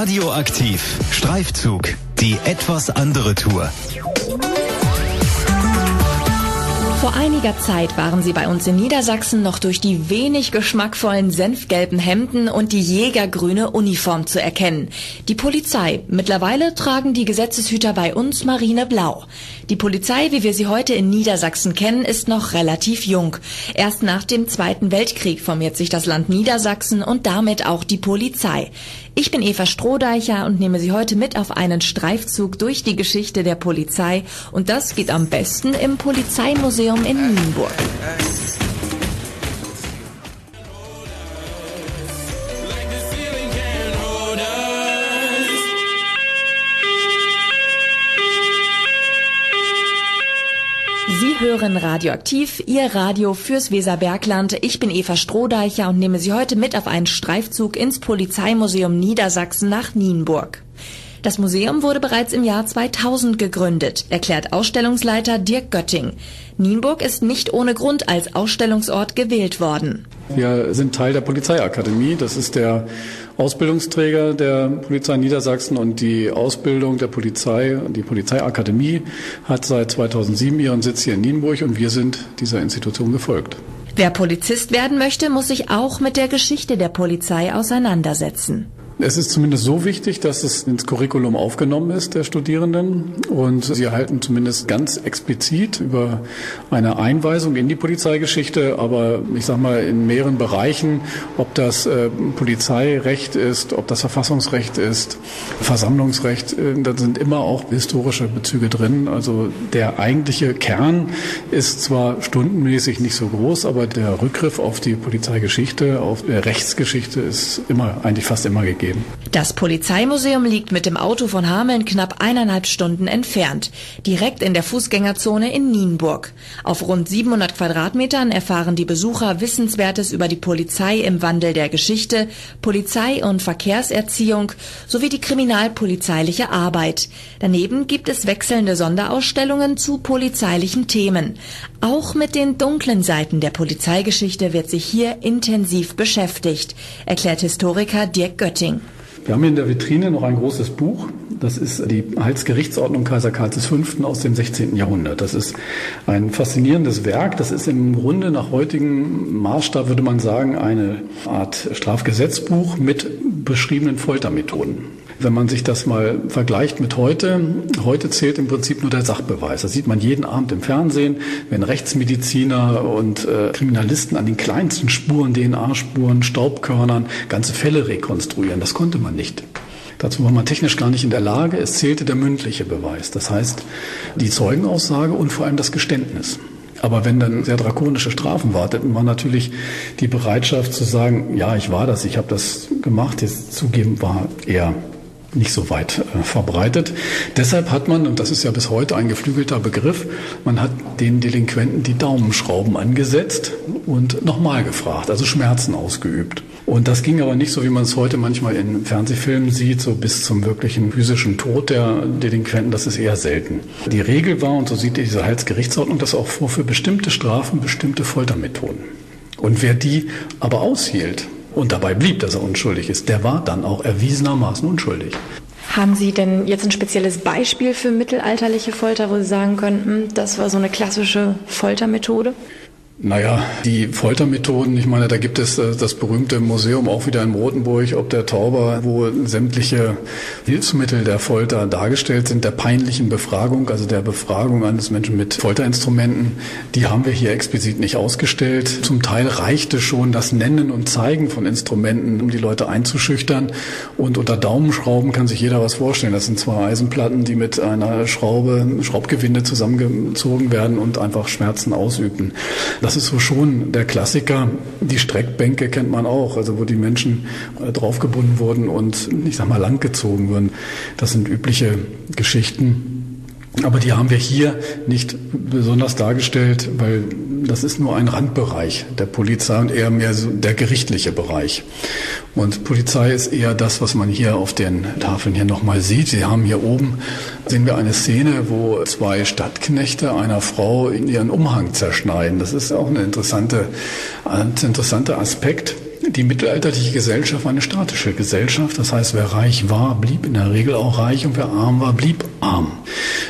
Radioaktiv. Streifzug. Die etwas andere Tour. Vor einiger Zeit waren sie bei uns in Niedersachsen noch durch die wenig geschmackvollen senfgelben Hemden und die jägergrüne Uniform zu erkennen. Die Polizei. Mittlerweile tragen die Gesetzeshüter bei uns marineblau. Die Polizei, wie wir sie heute in Niedersachsen kennen, ist noch relativ jung. Erst nach dem Zweiten Weltkrieg formiert sich das Land Niedersachsen und damit auch die Polizei. Ich bin Eva Strohdeicher und nehme Sie heute mit auf einen Streifzug durch die Geschichte der Polizei. Und das geht am besten im Polizeimuseum in Nienburg. Hören Radioaktiv, Ihr Radio fürs Weserbergland. Ich bin Eva Strohdeicher und nehme Sie heute mit auf einen Streifzug ins Polizeimuseum Niedersachsen nach Nienburg. Das Museum wurde bereits im Jahr 2000 gegründet, erklärt Ausstellungsleiter Dirk Götting. Nienburg ist nicht ohne Grund als Ausstellungsort gewählt worden. Wir sind Teil der Polizeiakademie. Das ist der Ausbildungsträger der Polizei Niedersachsen und die Ausbildung der Polizei, die Polizeiakademie hat seit 2007 ihren Sitz hier in Nienburg und wir sind dieser Institution gefolgt. Wer Polizist werden möchte, muss sich auch mit der Geschichte der Polizei auseinandersetzen. Es ist zumindest so wichtig, dass es ins Curriculum aufgenommen ist der Studierenden. Und sie erhalten zumindest ganz explizit über eine Einweisung in die Polizeigeschichte, aber ich sage mal in mehreren Bereichen, ob das äh, Polizeirecht ist, ob das Verfassungsrecht ist, Versammlungsrecht, äh, da sind immer auch historische Bezüge drin. Also der eigentliche Kern ist zwar stundenmäßig nicht so groß, aber der Rückgriff auf die Polizeigeschichte, auf die Rechtsgeschichte ist immer eigentlich fast immer gegeben geben. Das Polizeimuseum liegt mit dem Auto von Hameln knapp eineinhalb Stunden entfernt, direkt in der Fußgängerzone in Nienburg. Auf rund 700 Quadratmetern erfahren die Besucher Wissenswertes über die Polizei im Wandel der Geschichte, Polizei- und Verkehrserziehung sowie die kriminalpolizeiliche Arbeit. Daneben gibt es wechselnde Sonderausstellungen zu polizeilichen Themen. Auch mit den dunklen Seiten der Polizeigeschichte wird sich hier intensiv beschäftigt, erklärt Historiker Dirk Götting. Wir haben hier in der Vitrine noch ein großes Buch. Das ist die Heilsgerichtsordnung Kaiser Karls V. aus dem 16. Jahrhundert. Das ist ein faszinierendes Werk. Das ist im Grunde nach heutigem Maßstab, würde man sagen, eine Art Strafgesetzbuch mit beschriebenen Foltermethoden. Wenn man sich das mal vergleicht mit heute, heute zählt im Prinzip nur der Sachbeweis. Das sieht man jeden Abend im Fernsehen, wenn Rechtsmediziner und äh, Kriminalisten an den kleinsten Spuren, DNA-Spuren, Staubkörnern ganze Fälle rekonstruieren. Das konnte man nicht. Dazu war man technisch gar nicht in der Lage. Es zählte der mündliche Beweis. Das heißt, die Zeugenaussage und vor allem das Geständnis. Aber wenn dann sehr drakonische Strafen warteten, war natürlich die Bereitschaft zu sagen, ja, ich war das, ich habe das gemacht, jetzt zugeben war eher nicht so weit äh, verbreitet. Deshalb hat man, und das ist ja bis heute ein geflügelter Begriff, man hat den Delinquenten die Daumenschrauben angesetzt und nochmal gefragt, also Schmerzen ausgeübt. Und das ging aber nicht so, wie man es heute manchmal in Fernsehfilmen sieht, so bis zum wirklichen physischen Tod der Delinquenten. Das ist eher selten. Die Regel war, und so sieht diese Heilsgerichtsordnung das auch vor, für bestimmte Strafen bestimmte Foltermethoden. Und wer die aber aushielt, und dabei blieb, dass er unschuldig ist, der war dann auch erwiesenermaßen unschuldig. Haben Sie denn jetzt ein spezielles Beispiel für mittelalterliche Folter, wo Sie sagen könnten, das war so eine klassische Foltermethode? Naja, die Foltermethoden, ich meine, da gibt es äh, das berühmte Museum auch wieder in Rotenburg, ob der Tauber, wo sämtliche Hilfsmittel der Folter dargestellt sind, der peinlichen Befragung, also der Befragung eines Menschen mit Folterinstrumenten, die haben wir hier explizit nicht ausgestellt. Zum Teil reichte schon das Nennen und Zeigen von Instrumenten, um die Leute einzuschüchtern. Und unter Daumenschrauben kann sich jeder was vorstellen. Das sind zwei Eisenplatten, die mit einer Schraube, Schraubgewinde zusammengezogen werden und einfach Schmerzen ausüben. Das ist so schon der Klassiker. Die Streckbänke kennt man auch, also wo die Menschen äh, draufgebunden wurden und, ich sag mal, langgezogen wurden. Das sind übliche Geschichten. Aber die haben wir hier nicht besonders dargestellt, weil das ist nur ein Randbereich der Polizei und eher mehr der gerichtliche Bereich. Und Polizei ist eher das, was man hier auf den Tafeln hier nochmal sieht. Sie haben hier oben, sehen wir eine Szene, wo zwei Stadtknechte einer Frau in ihren Umhang zerschneiden. Das ist auch eine interessante, ein interessanter Aspekt die mittelalterliche Gesellschaft war eine statische Gesellschaft. Das heißt, wer reich war, blieb in der Regel auch reich und wer arm war, blieb arm.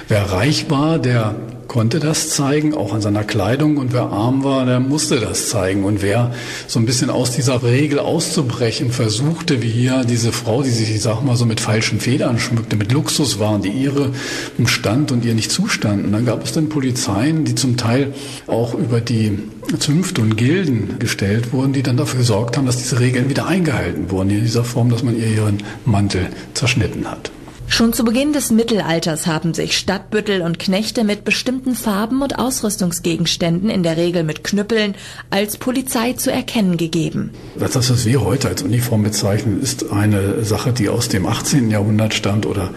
Wer reich war, der konnte das zeigen, auch an seiner Kleidung. Und wer arm war, der musste das zeigen. Und wer so ein bisschen aus dieser Regel auszubrechen versuchte, wie hier diese Frau, die sich, ich sag mal, so mit falschen Federn schmückte, mit Luxus waren, die ihre stand und ihr nicht zustanden. Dann gab es dann Polizeien, die zum Teil auch über die Zünfte und Gilden gestellt wurden, die dann dafür gesorgt haben, dass diese Regeln wieder eingehalten wurden, in dieser Form, dass man ihr ihren Mantel zerschnitten hat. Schon zu Beginn des Mittelalters haben sich Stadtbüttel und Knechte mit bestimmten Farben und Ausrüstungsgegenständen, in der Regel mit Knüppeln, als Polizei zu erkennen gegeben. Das, was wir heute als Uniform bezeichnen, ist eine Sache, die aus dem 18. Jahrhundert stammt oder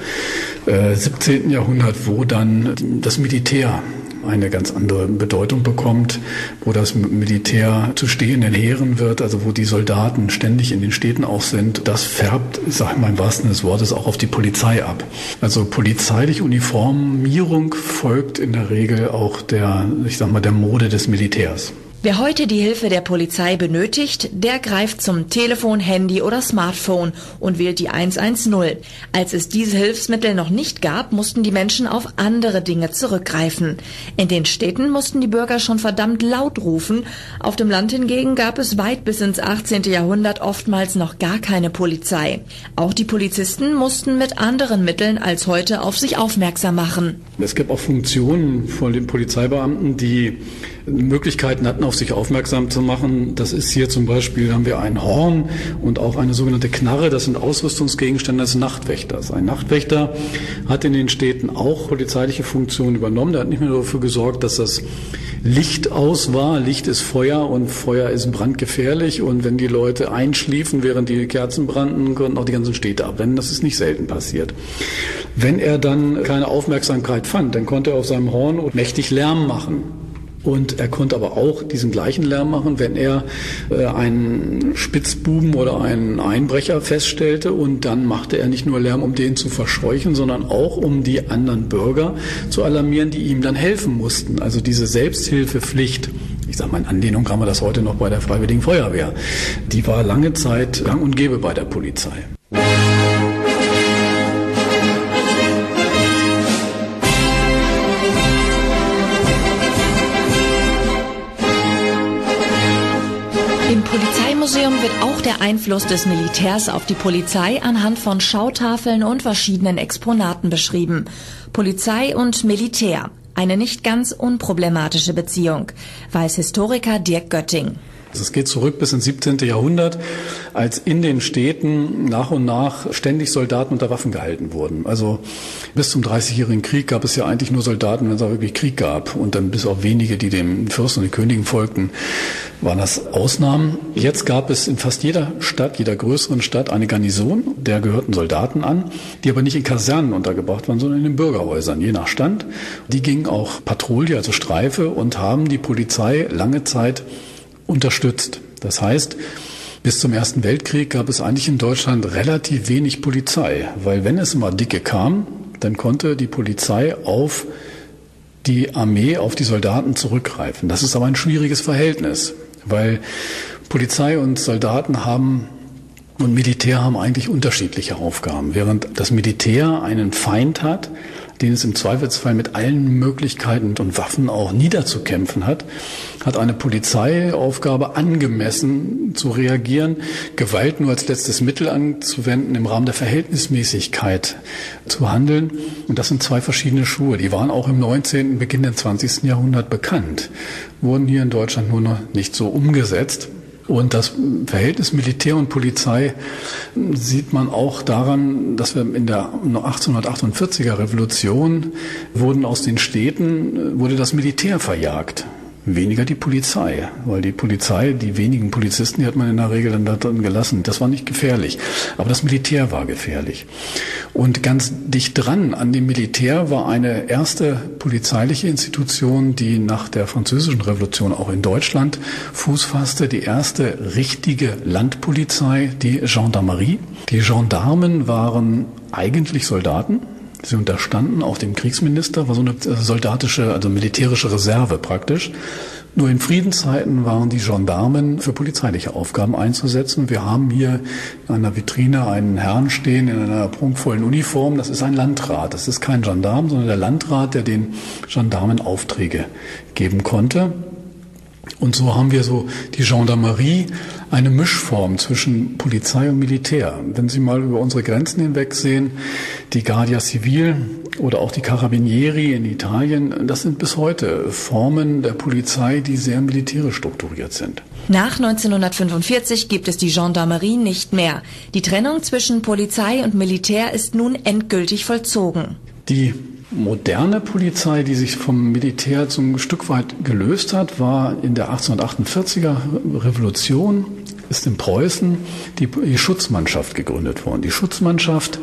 äh, 17. Jahrhundert, wo dann das Militär eine ganz andere Bedeutung bekommt, wo das Militär zu stehenden Heeren wird, also wo die Soldaten ständig in den Städten auch sind. Das färbt, ich sage mal im wahrsten des Wortes, auch auf die Polizei ab. Also polizeiliche Uniformierung folgt in der Regel auch der, ich sag mal, der Mode des Militärs. Wer heute die Hilfe der Polizei benötigt, der greift zum Telefon, Handy oder Smartphone und wählt die 110. Als es diese Hilfsmittel noch nicht gab, mussten die Menschen auf andere Dinge zurückgreifen. In den Städten mussten die Bürger schon verdammt laut rufen. Auf dem Land hingegen gab es weit bis ins 18. Jahrhundert oftmals noch gar keine Polizei. Auch die Polizisten mussten mit anderen Mitteln als heute auf sich aufmerksam machen. Es gibt auch Funktionen von den Polizeibeamten, die Möglichkeiten hatten, auf sich aufmerksam zu machen. Das ist hier zum Beispiel, haben wir ein Horn und auch eine sogenannte Knarre. Das sind Ausrüstungsgegenstände des Nachtwächters. Ein Nachtwächter hat in den Städten auch polizeiliche Funktionen übernommen. Der hat nicht mehr dafür gesorgt, dass das Licht aus war. Licht ist Feuer und Feuer ist brandgefährlich. Und wenn die Leute einschliefen, während die Kerzen brannten, konnten auch die ganzen Städte abbrennen. Das ist nicht selten passiert. Wenn er dann keine Aufmerksamkeit fand, dann konnte er auf seinem Horn mächtig Lärm machen. Und er konnte aber auch diesen gleichen Lärm machen, wenn er äh, einen Spitzbuben oder einen Einbrecher feststellte. Und dann machte er nicht nur Lärm, um den zu verscheuchen, sondern auch, um die anderen Bürger zu alarmieren, die ihm dann helfen mussten. Also diese Selbsthilfepflicht. Ich sage mal, in Anlehnung haben wir das heute noch bei der Freiwilligen Feuerwehr. Die war lange Zeit gang und gäbe bei der Polizei. Museum wird auch der Einfluss des Militärs auf die Polizei anhand von Schautafeln und verschiedenen Exponaten beschrieben. Polizei und Militär. Eine nicht ganz unproblematische Beziehung, weiß Historiker Dirk Götting. Es geht zurück bis ins 17. Jahrhundert, als in den Städten nach und nach ständig Soldaten unter Waffen gehalten wurden. Also bis zum Dreißigjährigen Krieg gab es ja eigentlich nur Soldaten, wenn es auch wirklich Krieg gab. Und dann bis auf wenige, die dem Fürsten und den Königen folgten, waren das Ausnahmen. Jetzt gab es in fast jeder Stadt, jeder größeren Stadt eine Garnison, der gehörten Soldaten an, die aber nicht in Kasernen untergebracht waren, sondern in den Bürgerhäusern, je nach Stand. Die gingen auch Patrouille, also Streife und haben die Polizei lange Zeit unterstützt. Das heißt, bis zum Ersten Weltkrieg gab es eigentlich in Deutschland relativ wenig Polizei, weil wenn es mal dicke kam, dann konnte die Polizei auf die Armee, auf die Soldaten zurückgreifen. Das ist aber ein schwieriges Verhältnis, weil Polizei und Soldaten haben und Militär haben eigentlich unterschiedliche Aufgaben. Während das Militär einen Feind hat, den es im Zweifelsfall mit allen Möglichkeiten und Waffen auch niederzukämpfen hat, hat eine Polizeiaufgabe angemessen zu reagieren, Gewalt nur als letztes Mittel anzuwenden, im Rahmen der Verhältnismäßigkeit zu handeln. Und das sind zwei verschiedene Schuhe. Die waren auch im 19., Beginn des 20. Jahrhundert bekannt, wurden hier in Deutschland nur noch nicht so umgesetzt. Und das Verhältnis Militär und Polizei sieht man auch daran, dass wir in der 1848er Revolution wurden aus den Städten, wurde das Militär verjagt weniger die Polizei, weil die Polizei, die wenigen Polizisten, die hat man in der Regel dann da drin gelassen. Das war nicht gefährlich, aber das Militär war gefährlich. Und ganz dicht dran an dem Militär war eine erste polizeiliche Institution, die nach der französischen Revolution auch in Deutschland Fuß fasste, die erste richtige Landpolizei, die Gendarmerie. Die Gendarmen waren eigentlich Soldaten, Sie unterstanden auch dem Kriegsminister, war so eine soldatische, also militärische Reserve praktisch. Nur in Friedenszeiten waren die Gendarmen für polizeiliche Aufgaben einzusetzen. Wir haben hier in einer Vitrine einen Herrn stehen in einer prunkvollen Uniform. Das ist ein Landrat. Das ist kein Gendarm, sondern der Landrat, der den Gendarmen Aufträge geben konnte. Und so haben wir so die Gendarmerie, eine Mischform zwischen Polizei und Militär. Wenn Sie mal über unsere Grenzen hinweg sehen, die Guardia Civil oder auch die Carabinieri in Italien, das sind bis heute Formen der Polizei, die sehr militärisch strukturiert sind. Nach 1945 gibt es die Gendarmerie nicht mehr. Die Trennung zwischen Polizei und Militär ist nun endgültig vollzogen. Die moderne Polizei, die sich vom Militär zum Stück weit gelöst hat, war in der 1848er Revolution, ist in Preußen die, die Schutzmannschaft gegründet worden. Die Schutzmannschaft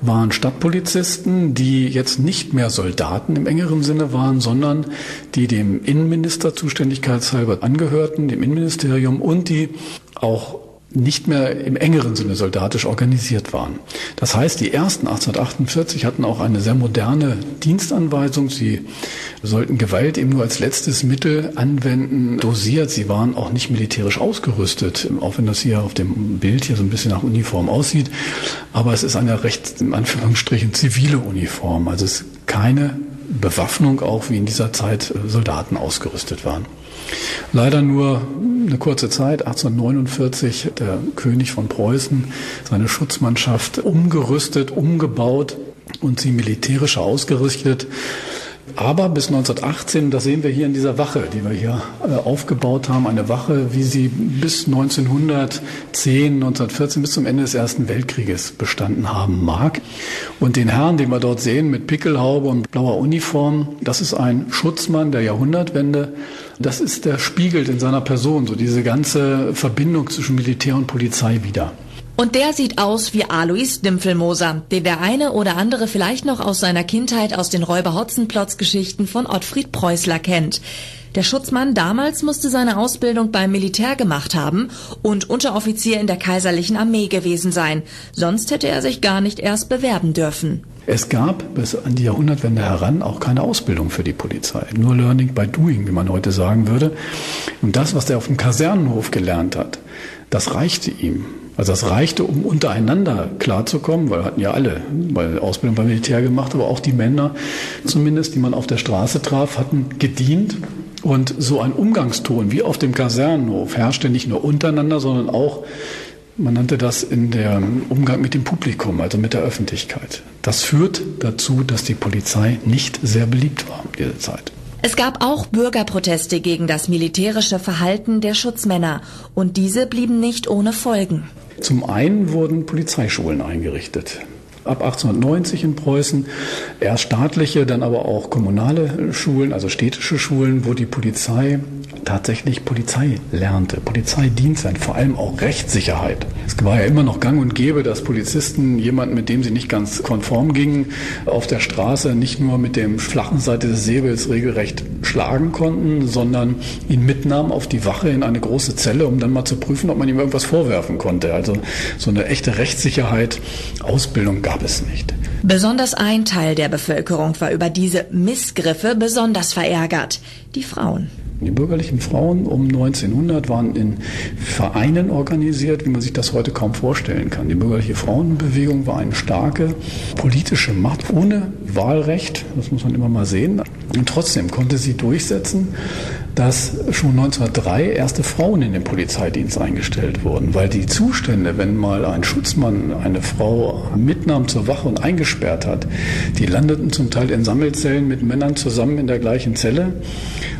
waren Stadtpolizisten, die jetzt nicht mehr Soldaten im engeren Sinne waren, sondern die dem Innenminister zuständigkeitshalber angehörten, dem Innenministerium und die auch nicht mehr im engeren Sinne soldatisch organisiert waren. Das heißt, die ersten 1848 hatten auch eine sehr moderne Dienstanweisung. Sie sollten Gewalt eben nur als letztes Mittel anwenden, dosiert. Sie waren auch nicht militärisch ausgerüstet, auch wenn das hier auf dem Bild hier so ein bisschen nach Uniform aussieht. Aber es ist eine recht, in Anführungsstrichen, zivile Uniform. Also es ist keine Bewaffnung, auch wie in dieser Zeit Soldaten ausgerüstet waren. Leider nur eine kurze Zeit, 1849, der König von Preußen, seine Schutzmannschaft umgerüstet, umgebaut und sie militärisch ausgerichtet. Aber bis 1918, das sehen wir hier in dieser Wache, die wir hier äh, aufgebaut haben, eine Wache, wie sie bis 1910, 1914, bis zum Ende des Ersten Weltkrieges bestanden haben mag. Und den Herrn, den wir dort sehen, mit Pickelhaube und blauer Uniform, das ist ein Schutzmann der Jahrhundertwende. Das ist der spiegelt in seiner Person so diese ganze Verbindung zwischen Militär und Polizei wieder. Und der sieht aus wie Alois Dimpfelmoser, den der eine oder andere vielleicht noch aus seiner Kindheit aus den Räuber-Hotzenplotz-Geschichten von Ottfried Preußler kennt. Der Schutzmann damals musste seine Ausbildung beim Militär gemacht haben und Unteroffizier in der kaiserlichen Armee gewesen sein. Sonst hätte er sich gar nicht erst bewerben dürfen. Es gab bis an die Jahrhundertwende heran auch keine Ausbildung für die Polizei. Nur Learning by Doing, wie man heute sagen würde. Und das, was er auf dem Kasernenhof gelernt hat, das reichte ihm. Also das reichte, um untereinander klarzukommen, weil hatten ja alle weil Ausbildung beim Militär gemacht, aber auch die Männer zumindest, die man auf der Straße traf, hatten gedient. Und so ein Umgangston wie auf dem Kasernenhof herrschte nicht nur untereinander, sondern auch, man nannte das in der Umgang mit dem Publikum, also mit der Öffentlichkeit. Das führt dazu, dass die Polizei nicht sehr beliebt war in dieser Zeit. Es gab auch Bürgerproteste gegen das militärische Verhalten der Schutzmänner und diese blieben nicht ohne Folgen. Zum einen wurden Polizeischulen eingerichtet. Ab 1890 in Preußen erst staatliche, dann aber auch kommunale Schulen, also städtische Schulen, wo die Polizei tatsächlich Polizei lernte, Polizeidienst, vor allem auch Rechtssicherheit. Es war ja immer noch gang und gäbe, dass Polizisten jemanden, mit dem sie nicht ganz konform gingen, auf der Straße nicht nur mit dem flachen Seite des Säbels regelrecht schlagen konnten, sondern ihn mitnahmen auf die Wache in eine große Zelle, um dann mal zu prüfen, ob man ihm irgendwas vorwerfen konnte. Also so eine echte Rechtssicherheit, Ausbildung gab es nicht. Besonders ein Teil der Bevölkerung war über diese Missgriffe besonders verärgert. Die Frauen. Die bürgerlichen Frauen um 1900 waren in Vereinen organisiert, wie man sich das heute kaum vorstellen kann. Die bürgerliche Frauenbewegung war eine starke politische Macht ohne Wahlrecht, das muss man immer mal sehen. Und trotzdem konnte sie durchsetzen, dass schon 1903 erste Frauen in den Polizeidienst eingestellt wurden, weil die Zustände, wenn mal ein Schutzmann eine Frau mitnahm zur Wache und eingesperrt hat, die landeten zum Teil in Sammelzellen mit Männern zusammen in der gleichen Zelle.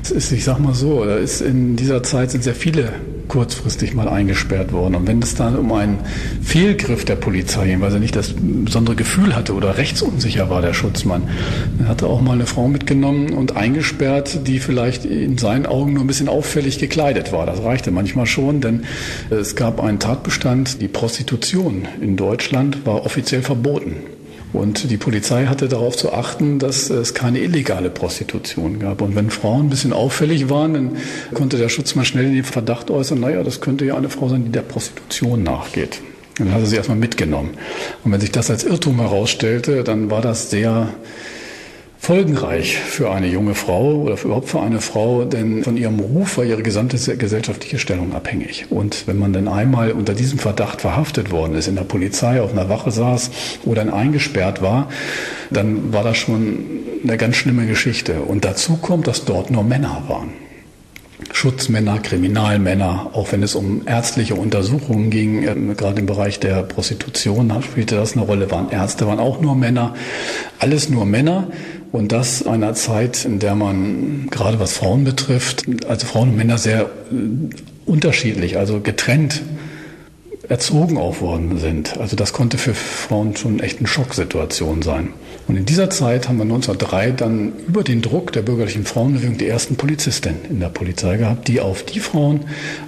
Es ist, ich sag mal so, da ist in dieser Zeit sind sehr viele kurzfristig mal eingesperrt worden. Und wenn es dann um einen Fehlgriff der Polizei, weil sie nicht das besondere Gefühl hatte oder rechtsunsicher war, der Schutzmann, dann hat er auch mal eine Frau mitgenommen und eingesperrt, die vielleicht in seinen Augen nur ein bisschen auffällig gekleidet war. Das reichte manchmal schon, denn es gab einen Tatbestand, die Prostitution in Deutschland war offiziell verboten. Und die Polizei hatte darauf zu achten, dass es keine illegale Prostitution gab. Und wenn Frauen ein bisschen auffällig waren, dann konnte der Schutzmann schnell den Verdacht äußern, naja, das könnte ja eine Frau sein, die der Prostitution nachgeht. Dann hat er sie erstmal mitgenommen. Und wenn sich das als Irrtum herausstellte, dann war das sehr folgenreich für eine junge Frau oder überhaupt für eine Frau, denn von ihrem Ruf war ihre gesamte gesellschaftliche Stellung abhängig. Und wenn man dann einmal unter diesem Verdacht verhaftet worden ist, in der Polizei auf einer Wache saß oder dann eingesperrt war, dann war das schon eine ganz schlimme Geschichte. Und dazu kommt, dass dort nur Männer waren. Schutzmänner, Kriminalmänner, auch wenn es um ärztliche Untersuchungen ging, äh, gerade im Bereich der Prostitution spielte das eine Rolle, waren Ärzte, waren auch nur Männer, alles nur Männer. Und das einer Zeit, in der man gerade was Frauen betrifft, also Frauen und Männer sehr äh, unterschiedlich, also getrennt erzogen auch worden sind. Also das konnte für Frauen schon echt eine Schocksituation sein. Und in dieser Zeit haben wir 1903 dann über den Druck der bürgerlichen Frauenbewegung die ersten Polizistinnen in der Polizei gehabt, die auf die Frauen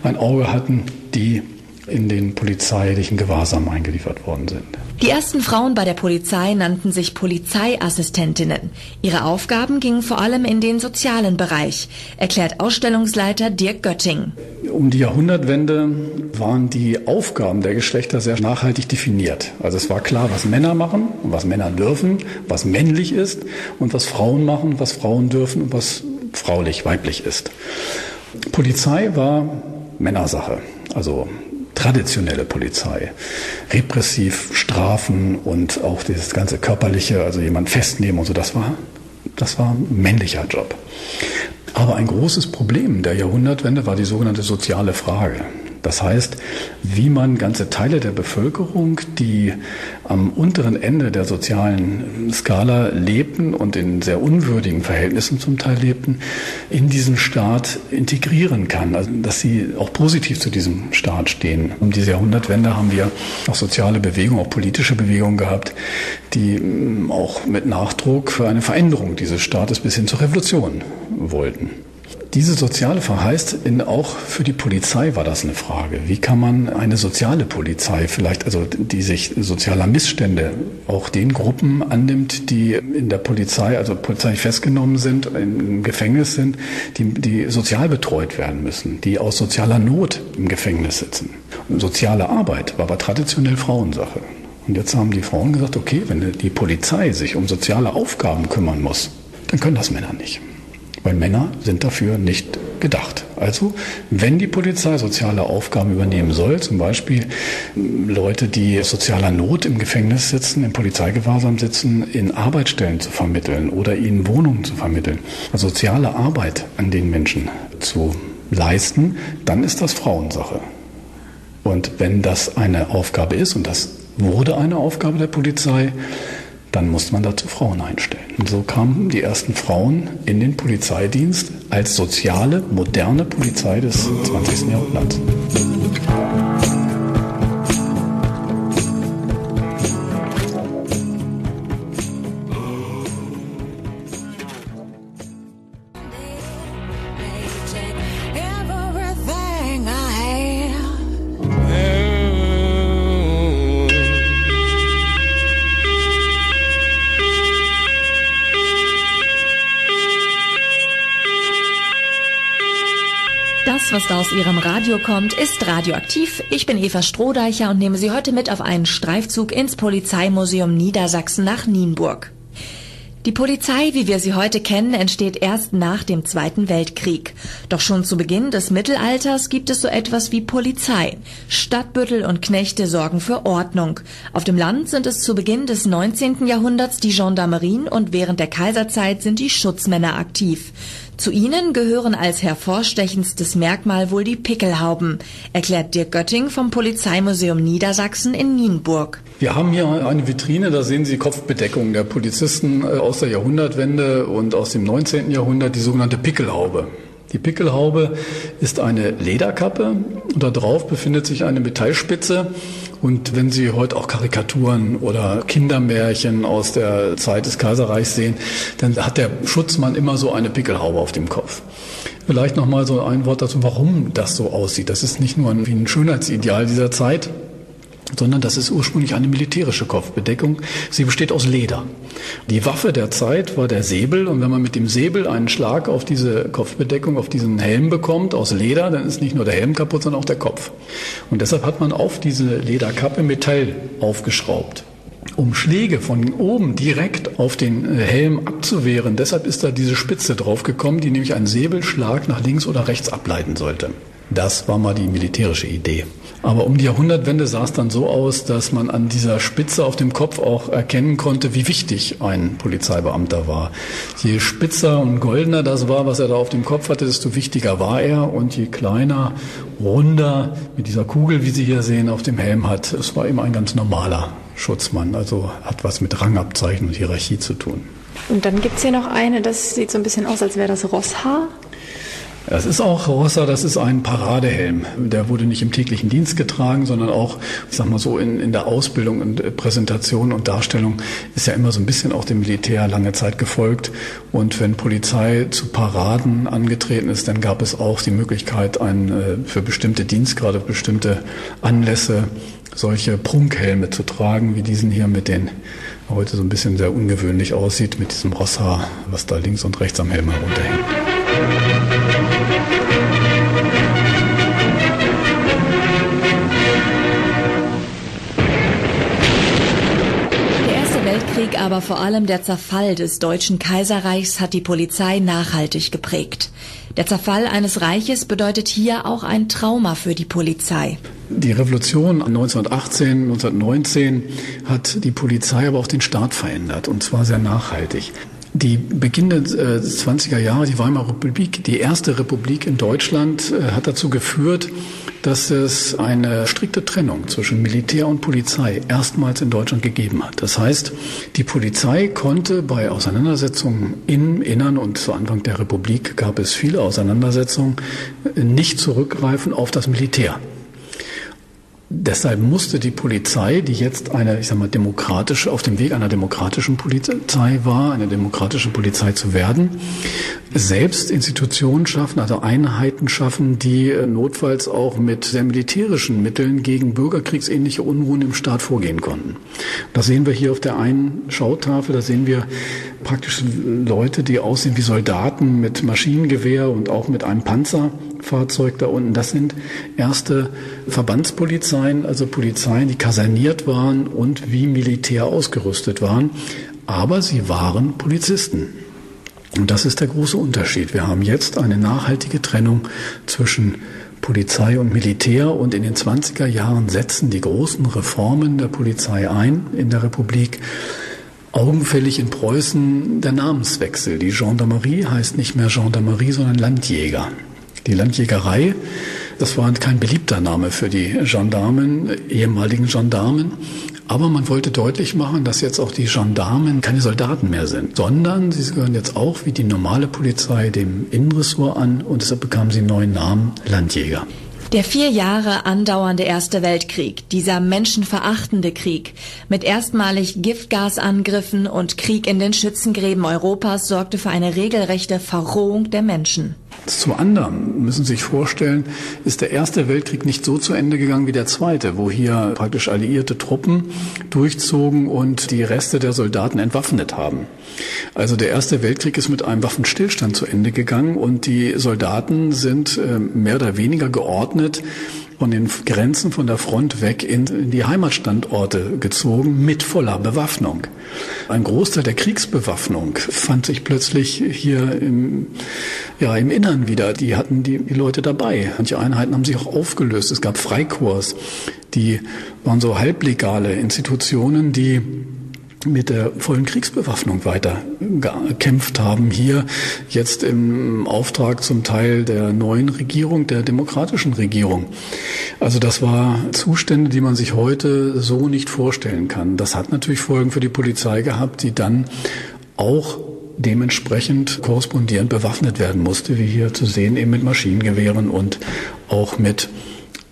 ein Auge hatten, die in den polizeilichen Gewahrsam eingeliefert worden sind. Die ersten Frauen bei der Polizei nannten sich Polizeiassistentinnen. Ihre Aufgaben gingen vor allem in den sozialen Bereich, erklärt Ausstellungsleiter Dirk Götting. Um die Jahrhundertwende waren die Aufgaben der Geschlechter sehr nachhaltig definiert. Also es war klar, was Männer machen und was Männer dürfen, was männlich ist und was Frauen machen, was Frauen dürfen und was fraulich, weiblich ist. Polizei war Männersache. Also traditionelle Polizei. Repressiv, Strafen und auch dieses ganze körperliche, also jemand festnehmen und so, das war, das war ein männlicher Job. Aber ein großes Problem der Jahrhundertwende war die sogenannte soziale Frage. Das heißt, wie man ganze Teile der Bevölkerung, die am unteren Ende der sozialen Skala lebten und in sehr unwürdigen Verhältnissen zum Teil lebten, in diesen Staat integrieren kann. Also, dass sie auch positiv zu diesem Staat stehen. Um diese Jahrhundertwende haben wir auch soziale Bewegungen, auch politische Bewegungen gehabt, die mm, auch mit Nachdruck für eine Veränderung dieses Staates bis hin zur Revolution wollten. Diese soziale Frage heißt, in, auch für die Polizei war das eine Frage. Wie kann man eine soziale Polizei vielleicht, also die sich sozialer Missstände auch den Gruppen annimmt, die in der Polizei, also polizeilich festgenommen sind, im Gefängnis sind, die, die sozial betreut werden müssen, die aus sozialer Not im Gefängnis sitzen. Und soziale Arbeit war aber traditionell Frauensache. Und jetzt haben die Frauen gesagt, okay, wenn die Polizei sich um soziale Aufgaben kümmern muss, dann können das Männer nicht weil Männer sind dafür nicht gedacht. Also, wenn die Polizei soziale Aufgaben übernehmen soll, zum Beispiel Leute, die sozialer Not im Gefängnis sitzen, im Polizeigewahrsam sitzen, in Arbeitsstellen zu vermitteln oder ihnen Wohnungen zu vermitteln, soziale Arbeit an den Menschen zu leisten, dann ist das Frauensache. Und wenn das eine Aufgabe ist, und das wurde eine Aufgabe der Polizei, dann musste man dazu Frauen einstellen. Und so kamen die ersten Frauen in den Polizeidienst als soziale, moderne Polizei des 20. Jahrhunderts. Da aus Ihrem Radio kommt, ist radioaktiv. Ich bin Eva Strohdeicher und nehme Sie heute mit auf einen Streifzug ins Polizeimuseum Niedersachsen nach Nienburg. Die Polizei, wie wir sie heute kennen, entsteht erst nach dem Zweiten Weltkrieg. Doch schon zu Beginn des Mittelalters gibt es so etwas wie Polizei. Stadtbüttel und Knechte sorgen für Ordnung. Auf dem Land sind es zu Beginn des 19. Jahrhunderts die Gendarmerien und während der Kaiserzeit sind die Schutzmänner aktiv. Zu ihnen gehören als hervorstechendstes Merkmal wohl die Pickelhauben, erklärt Dirk Götting vom Polizeimuseum Niedersachsen in Nienburg. Wir haben hier eine Vitrine, da sehen Sie Kopfbedeckungen der Polizisten äh, aus der Jahrhundertwende und aus dem 19. Jahrhundert, die sogenannte Pickelhaube. Die Pickelhaube ist eine Lederkappe und da drauf befindet sich eine Metallspitze. Und wenn Sie heute auch Karikaturen oder Kindermärchen aus der Zeit des Kaiserreichs sehen, dann hat der Schutzmann immer so eine Pickelhaube auf dem Kopf. Vielleicht noch mal so ein Wort dazu, warum das so aussieht. Das ist nicht nur ein, ein Schönheitsideal dieser Zeit, sondern das ist ursprünglich eine militärische Kopfbedeckung. Sie besteht aus Leder. Die Waffe der Zeit war der Säbel und wenn man mit dem Säbel einen Schlag auf diese Kopfbedeckung, auf diesen Helm bekommt aus Leder, dann ist nicht nur der Helm kaputt, sondern auch der Kopf. Und deshalb hat man auf diese Lederkappe Metall aufgeschraubt. um Schläge von oben direkt auf den äh, Helm abzuwehren. Deshalb ist da diese Spitze draufgekommen, die nämlich einen Säbelschlag nach links oder rechts ableiten sollte. Das war mal die militärische Idee. Aber um die Jahrhundertwende sah es dann so aus, dass man an dieser Spitze auf dem Kopf auch erkennen konnte, wie wichtig ein Polizeibeamter war. Je spitzer und goldener das war, was er da auf dem Kopf hatte, desto wichtiger war er. Und je kleiner, runder, mit dieser Kugel, wie Sie hier sehen, auf dem Helm hat, es war immer ein ganz normaler Schutzmann. Also hat was mit Rangabzeichen und Hierarchie zu tun. Und dann gibt es hier noch eine, das sieht so ein bisschen aus, als wäre das Rosshaar. Das ist auch Rossa, das ist ein Paradehelm. Der wurde nicht im täglichen Dienst getragen, sondern auch, ich sag mal so, in, in der Ausbildung und Präsentation und Darstellung ist ja immer so ein bisschen auch dem Militär lange Zeit gefolgt. Und wenn Polizei zu Paraden angetreten ist, dann gab es auch die Möglichkeit, einen, äh, für bestimmte Dienstgrade, bestimmte Anlässe solche Prunkhelme zu tragen, wie diesen hier mit den heute so ein bisschen sehr ungewöhnlich aussieht, mit diesem Rosshaar, was da links und rechts am Helm herunterhängt. Aber vor allem der Zerfall des Deutschen Kaiserreichs hat die Polizei nachhaltig geprägt. Der Zerfall eines Reiches bedeutet hier auch ein Trauma für die Polizei. Die Revolution 1918, 1919 hat die Polizei, aber auch den Staat verändert, und zwar sehr nachhaltig. Die Beginn der 20er äh, Jahre, die Weimarer Republik, die erste Republik in Deutschland, äh, hat dazu geführt, dass es eine strikte Trennung zwischen Militär und Polizei erstmals in Deutschland gegeben hat. Das heißt, die Polizei konnte bei Auseinandersetzungen im Innern und zu Anfang der Republik gab es viele Auseinandersetzungen nicht zurückgreifen auf das Militär. Deshalb musste die Polizei, die jetzt eine, ich sag mal, demokratische, auf dem Weg einer demokratischen Polizei war, eine demokratische Polizei zu werden, selbst Institutionen schaffen, also Einheiten schaffen, die äh, notfalls auch mit sehr militärischen Mitteln gegen bürgerkriegsähnliche Unruhen im Staat vorgehen konnten. Das sehen wir hier auf der einen Schautafel, da sehen wir praktisch Leute, die aussehen wie Soldaten mit Maschinengewehr und auch mit einem Panzerfahrzeug da unten. Das sind erste Verbandspolizeien, also Polizeien, die kaserniert waren und wie Militär ausgerüstet waren. Aber sie waren Polizisten. Und das ist der große Unterschied. Wir haben jetzt eine nachhaltige Trennung zwischen Polizei und Militär und in den 20er Jahren setzen die großen Reformen der Polizei ein in der Republik. Augenfällig in Preußen der Namenswechsel. Die Gendarmerie heißt nicht mehr Gendarmerie, sondern Landjäger. Die Landjägerei, das war kein beliebter Name für die Gendarmen, ehemaligen Gendarmen. Aber man wollte deutlich machen, dass jetzt auch die Gendarmen keine Soldaten mehr sind, sondern sie gehören jetzt auch wie die normale Polizei dem Innenressort an und deshalb bekamen sie einen neuen Namen Landjäger. Der vier Jahre andauernde Erste Weltkrieg, dieser menschenverachtende Krieg mit erstmalig Giftgasangriffen und Krieg in den Schützengräben Europas sorgte für eine regelrechte Verrohung der Menschen. Zum anderen müssen Sie sich vorstellen, ist der Erste Weltkrieg nicht so zu Ende gegangen wie der Zweite, wo hier praktisch alliierte Truppen durchzogen und die Reste der Soldaten entwaffnet haben. Also der Erste Weltkrieg ist mit einem Waffenstillstand zu Ende gegangen und die Soldaten sind äh, mehr oder weniger geordnet von den Grenzen von der Front weg in, in die Heimatstandorte gezogen mit voller Bewaffnung. Ein Großteil der Kriegsbewaffnung fand sich plötzlich hier im, ja, im Innern wieder. Die hatten die, die Leute dabei. Manche Einheiten haben sich auch aufgelöst. Es gab Freikorps. Die waren so halblegale Institutionen, die mit der vollen Kriegsbewaffnung weiter gekämpft haben. Hier jetzt im Auftrag zum Teil der neuen Regierung, der demokratischen Regierung. Also das war Zustände, die man sich heute so nicht vorstellen kann. Das hat natürlich Folgen für die Polizei gehabt, die dann auch dementsprechend korrespondierend bewaffnet werden musste, wie hier zu sehen, eben mit Maschinengewehren und auch mit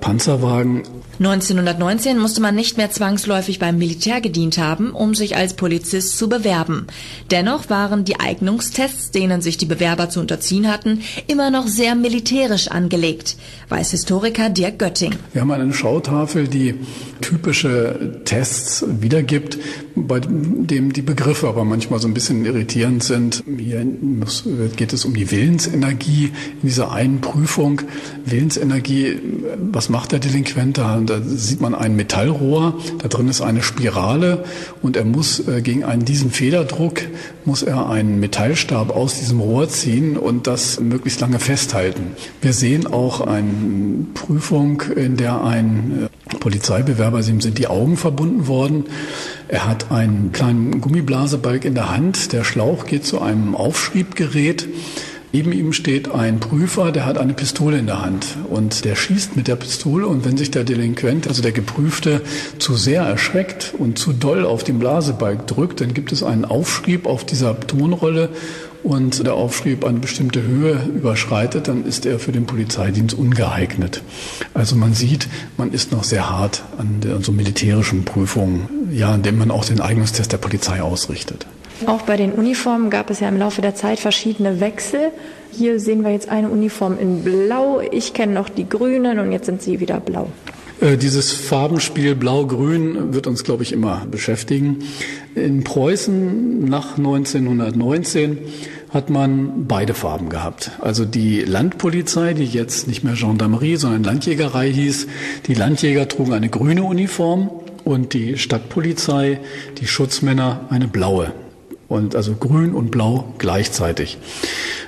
Panzerwagen. 1919 musste man nicht mehr zwangsläufig beim Militär gedient haben, um sich als Polizist zu bewerben. Dennoch waren die Eignungstests, denen sich die Bewerber zu unterziehen hatten, immer noch sehr militärisch angelegt, weiß Historiker Dirk Götting. Wir haben eine Schautafel, die typische Tests wiedergibt, bei dem die Begriffe aber manchmal so ein bisschen irritierend sind. Hier geht es um die Willensenergie in dieser einen Prüfung. Willensenergie, was macht der Delinquent? Da, da sieht man ein Metallrohr, da drin ist eine Spirale und er muss äh, gegen einen diesen Federdruck muss er einen Metallstab aus diesem Rohr ziehen und das möglichst lange festhalten. Wir sehen auch eine Prüfung, in der ein äh, Polizeibewerber, ihm sind die Augen verbunden worden. Er hat einen kleinen Gummiblasebalg in der Hand. Der Schlauch geht zu einem Aufschriebgerät. Neben ihm steht ein Prüfer, der hat eine Pistole in der Hand und der schießt mit der Pistole und wenn sich der Delinquent, also der Geprüfte, zu sehr erschreckt und zu doll auf den Blasebalg drückt, dann gibt es einen Aufschrieb auf dieser Tonrolle und der Aufschrieb eine bestimmte Höhe überschreitet, dann ist er für den Polizeidienst ungeeignet. Also man sieht, man ist noch sehr hart an, der, so militärischen Prüfungen, ja, indem man auch den Eignungstest der Polizei ausrichtet. Auch bei den Uniformen gab es ja im Laufe der Zeit verschiedene Wechsel. Hier sehen wir jetzt eine Uniform in Blau. Ich kenne noch die Grünen und jetzt sind sie wieder blau. Äh, dieses Farbenspiel Blau-Grün wird uns, glaube ich, immer beschäftigen. In Preußen nach 1919 hat man beide Farben gehabt. Also die Landpolizei, die jetzt nicht mehr Gendarmerie, sondern Landjägerei hieß, die Landjäger trugen eine grüne Uniform und die Stadtpolizei, die Schutzmänner eine blaue und also grün und blau gleichzeitig.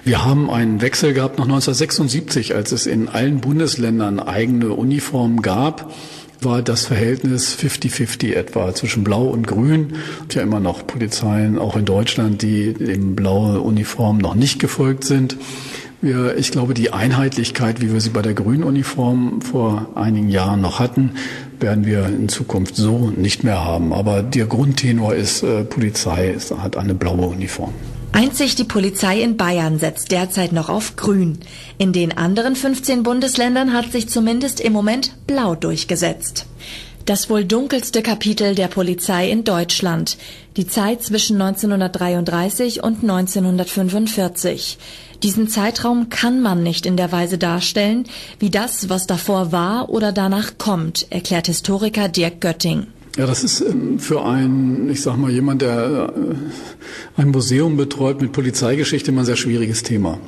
Wir haben einen Wechsel gehabt nach 1976, als es in allen Bundesländern eigene Uniformen gab war das Verhältnis 50-50 etwa zwischen Blau und Grün. Es ja immer noch Polizeien, auch in Deutschland, die dem blaue Uniform noch nicht gefolgt sind. Wir, ich glaube, die Einheitlichkeit, wie wir sie bei der grünen Uniform vor einigen Jahren noch hatten, werden wir in Zukunft so nicht mehr haben. Aber der Grundtenor ist, äh, Polizei ist, hat eine blaue Uniform. Einzig die Polizei in Bayern setzt derzeit noch auf Grün. In den anderen 15 Bundesländern hat sich zumindest im Moment Blau durchgesetzt. Das wohl dunkelste Kapitel der Polizei in Deutschland. Die Zeit zwischen 1933 und 1945. Diesen Zeitraum kann man nicht in der Weise darstellen, wie das, was davor war oder danach kommt, erklärt Historiker Dirk Götting. Ja, das ist ähm, für einen, ich sag mal, jemand, der äh, ein Museum betreut mit Polizeigeschichte immer ein sehr schwieriges Thema.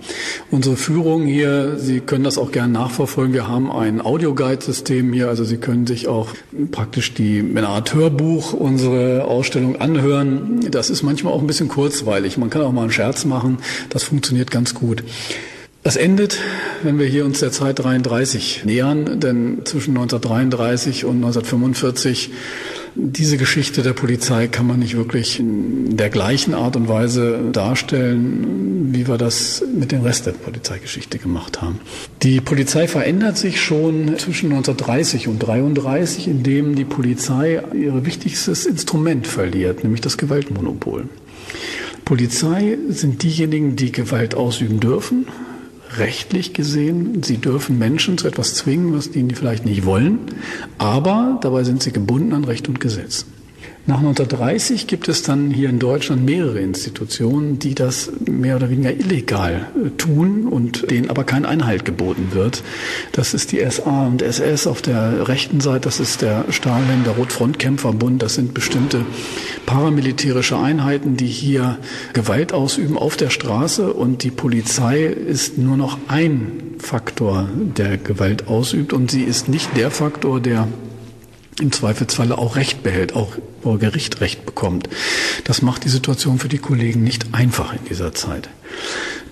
Unsere Führung hier, Sie können das auch gerne nachverfolgen. Wir haben ein Audioguide-System hier, also Sie können sich auch praktisch die, mit einer Art Hörbuch unsere Ausstellung anhören. Das ist manchmal auch ein bisschen kurzweilig. Man kann auch mal einen Scherz machen. Das funktioniert ganz gut. Das endet, wenn wir hier uns der Zeit 33 nähern, denn zwischen 1933 und 1945 diese Geschichte der Polizei kann man nicht wirklich in der gleichen Art und Weise darstellen, wie wir das mit dem Rest der Polizeigeschichte gemacht haben. Die Polizei verändert sich schon zwischen 1930 und 1933, indem die Polizei ihr wichtigstes Instrument verliert, nämlich das Gewaltmonopol. Polizei sind diejenigen, die Gewalt ausüben dürfen, rechtlich gesehen, sie dürfen Menschen zu etwas zwingen, was die vielleicht nicht wollen, aber dabei sind sie gebunden an Recht und Gesetz. Nach 1930 gibt es dann hier in Deutschland mehrere Institutionen, die das mehr oder weniger illegal äh, tun und denen aber kein Einhalt geboten wird. Das ist die SA und SS auf der rechten Seite, das ist der Stalin, der Rotfrontkämpferbund, das sind bestimmte paramilitärische Einheiten, die hier Gewalt ausüben auf der Straße. Und die Polizei ist nur noch ein Faktor, der Gewalt ausübt. Und sie ist nicht der Faktor, der im Zweifelsfalle auch Recht behält, auch vor Gericht Recht bekommt. Das macht die Situation für die Kollegen nicht einfach in dieser Zeit.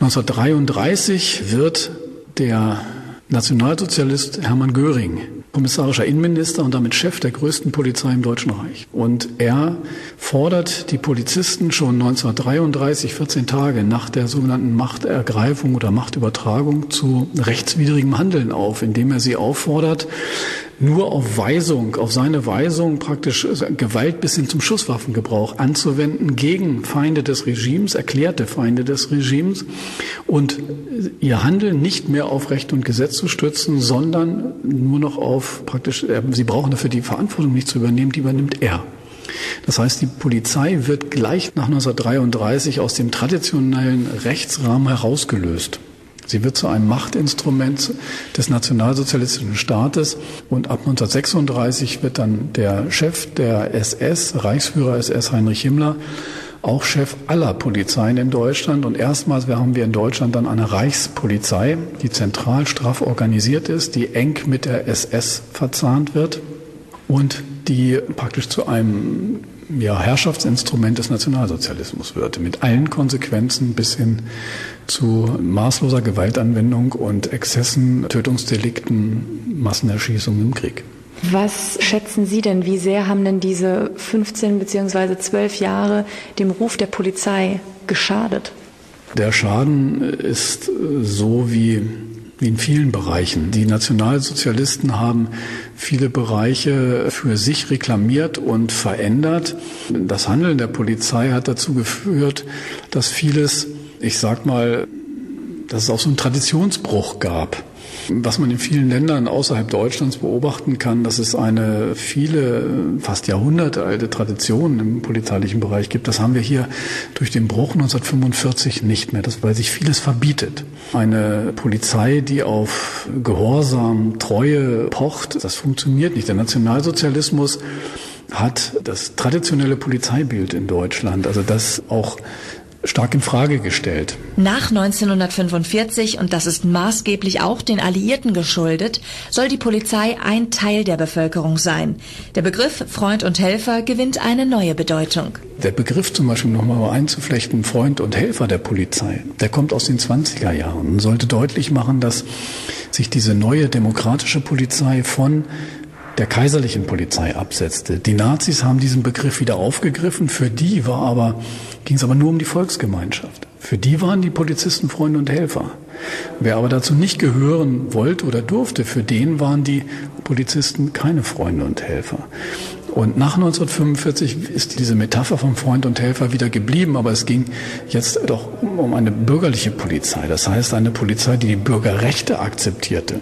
1933 wird der Nationalsozialist Hermann Göring kommissarischer Innenminister und damit Chef der größten Polizei im Deutschen Reich. Und er fordert die Polizisten schon 1933, 14 Tage nach der sogenannten Machtergreifung oder Machtübertragung zu rechtswidrigem Handeln auf, indem er sie auffordert, nur auf Weisung, auf seine Weisung praktisch Gewalt bis hin zum Schusswaffengebrauch anzuwenden gegen Feinde des Regimes, erklärte Feinde des Regimes und ihr Handeln nicht mehr auf Recht und Gesetz zu stützen, sondern nur noch auf praktisch, äh, sie brauchen dafür die Verantwortung nicht zu übernehmen, die übernimmt er. Das heißt, die Polizei wird gleich nach 1933 aus dem traditionellen Rechtsrahmen herausgelöst. Sie wird zu einem Machtinstrument des nationalsozialistischen Staates und ab 1936 wird dann der Chef der SS, Reichsführer SS Heinrich Himmler, auch Chef aller Polizeien in Deutschland. Und erstmals haben wir in Deutschland dann eine Reichspolizei, die zentral straff organisiert ist, die eng mit der SS verzahnt wird und die praktisch zu einem ja, Herrschaftsinstrument des Nationalsozialismus wird, mit allen Konsequenzen bis hin zu maßloser Gewaltanwendung und Exzessen, Tötungsdelikten, Massenerschießungen im Krieg. Was schätzen Sie denn, wie sehr haben denn diese 15 bzw. 12 Jahre dem Ruf der Polizei geschadet? Der Schaden ist so wie, wie in vielen Bereichen. Die Nationalsozialisten haben viele Bereiche für sich reklamiert und verändert. Das Handeln der Polizei hat dazu geführt, dass vieles, ich sag mal, dass es auch so einen Traditionsbruch gab. Was man in vielen Ländern außerhalb Deutschlands beobachten kann, dass es eine viele, fast Jahrhunderte alte Tradition im polizeilichen Bereich gibt. Das haben wir hier durch den Bruch 1945 nicht mehr, das, weil sich vieles verbietet. Eine Polizei, die auf Gehorsam, Treue pocht, das funktioniert nicht. Der Nationalsozialismus hat das traditionelle Polizeibild in Deutschland, also das auch stark in Frage gestellt. Nach 1945, und das ist maßgeblich auch den Alliierten geschuldet, soll die Polizei ein Teil der Bevölkerung sein. Der Begriff Freund und Helfer gewinnt eine neue Bedeutung. Der Begriff zum Beispiel nochmal einzuflechten, Freund und Helfer der Polizei, der kommt aus den 20er Jahren und sollte deutlich machen, dass sich diese neue demokratische Polizei von der kaiserlichen Polizei absetzte. Die Nazis haben diesen Begriff wieder aufgegriffen. Für die war aber, ging es aber nur um die Volksgemeinschaft. Für die waren die Polizisten Freunde und Helfer. Wer aber dazu nicht gehören wollte oder durfte, für den waren die Polizisten keine Freunde und Helfer. Und nach 1945 ist diese Metapher vom Freund und Helfer wieder geblieben, aber es ging jetzt doch um eine bürgerliche Polizei. Das heißt, eine Polizei, die die Bürgerrechte akzeptierte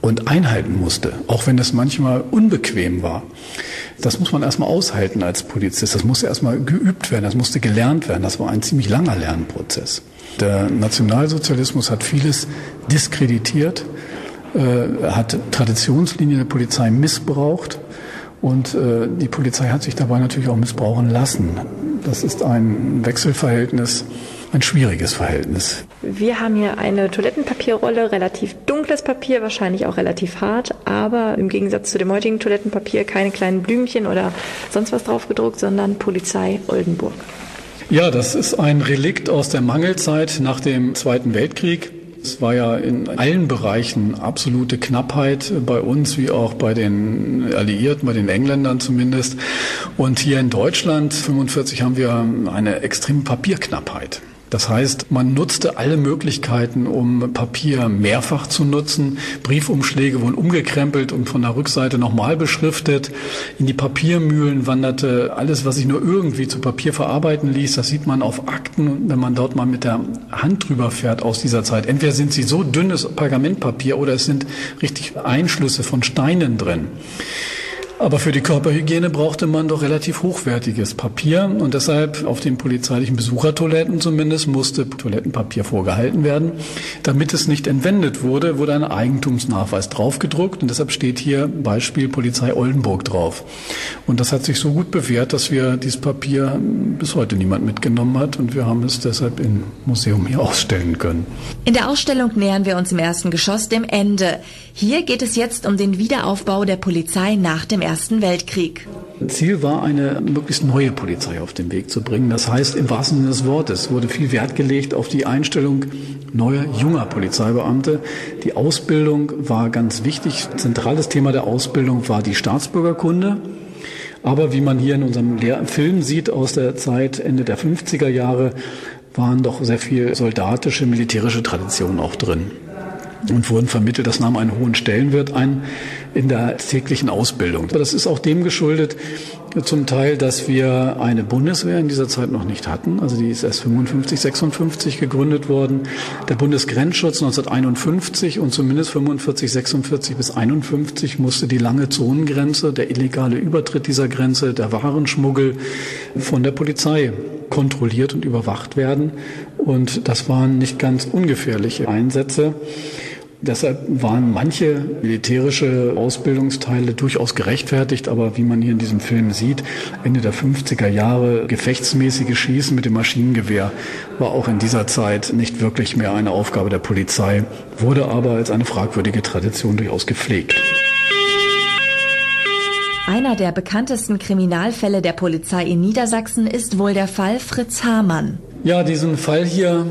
und einhalten musste, auch wenn es manchmal unbequem war. Das muss man erstmal aushalten als Polizist. Das musste erstmal geübt werden, das musste gelernt werden. Das war ein ziemlich langer Lernprozess. Der Nationalsozialismus hat vieles diskreditiert, äh, hat Traditionslinien der Polizei missbraucht und äh, die Polizei hat sich dabei natürlich auch missbrauchen lassen. Das ist ein Wechselverhältnis, ein schwieriges Verhältnis. Wir haben hier eine Toilettenpapierrolle, relativ dunkles Papier, wahrscheinlich auch relativ hart, aber im Gegensatz zu dem heutigen Toilettenpapier keine kleinen Blümchen oder sonst was drauf gedruckt, sondern Polizei Oldenburg. Ja, das ist ein Relikt aus der Mangelzeit nach dem Zweiten Weltkrieg. Es war ja in allen Bereichen absolute Knappheit bei uns wie auch bei den Alliierten, bei den Engländern zumindest. Und hier in Deutschland 45 haben wir eine extreme Papierknappheit. Das heißt, man nutzte alle Möglichkeiten, um Papier mehrfach zu nutzen. Briefumschläge wurden umgekrempelt und von der Rückseite nochmal beschriftet. In die Papiermühlen wanderte alles, was sich nur irgendwie zu Papier verarbeiten ließ. Das sieht man auf Akten, wenn man dort mal mit der Hand drüber fährt aus dieser Zeit. Entweder sind sie so dünnes Pergamentpapier oder es sind richtig Einschlüsse von Steinen drin. Aber für die Körperhygiene brauchte man doch relativ hochwertiges Papier und deshalb auf den polizeilichen Besuchertoiletten zumindest musste Toilettenpapier vorgehalten werden. Damit es nicht entwendet wurde, wurde ein Eigentumsnachweis draufgedruckt und deshalb steht hier Beispiel Polizei Oldenburg drauf. Und das hat sich so gut bewährt, dass wir dieses Papier bis heute niemand mitgenommen hat und wir haben es deshalb im Museum hier ausstellen können. In der Ausstellung nähern wir uns im ersten Geschoss dem Ende. Hier geht es jetzt um den Wiederaufbau der Polizei nach dem Ersten Weltkrieg. Ziel war, eine möglichst neue Polizei auf den Weg zu bringen. Das heißt, im wahrsten Sinne des Wortes wurde viel Wert gelegt auf die Einstellung neuer, junger Polizeibeamte. Die Ausbildung war ganz wichtig. Zentrales Thema der Ausbildung war die Staatsbürgerkunde. Aber wie man hier in unserem Film sieht aus der Zeit Ende der 50er Jahre, waren doch sehr viel soldatische, militärische Traditionen auch drin und wurden vermittelt. Das nahm einen hohen Stellenwert ein in der täglichen Ausbildung. Das ist auch dem geschuldet, zum Teil, dass wir eine Bundeswehr in dieser Zeit noch nicht hatten. Also die ist erst 55, 56 gegründet worden. Der Bundesgrenzschutz 1951 und zumindest 45, 46 bis 51 musste die lange Zonengrenze, der illegale Übertritt dieser Grenze, der Warenschmuggel von der Polizei kontrolliert und überwacht werden. Und das waren nicht ganz ungefährliche Einsätze. Deshalb waren manche militärische Ausbildungsteile durchaus gerechtfertigt, aber wie man hier in diesem Film sieht, Ende der 50er Jahre gefechtsmäßige Schießen mit dem Maschinengewehr war auch in dieser Zeit nicht wirklich mehr eine Aufgabe der Polizei, wurde aber als eine fragwürdige Tradition durchaus gepflegt. Einer der bekanntesten Kriminalfälle der Polizei in Niedersachsen ist wohl der Fall Fritz Hamann. Ja, diesen Fall hier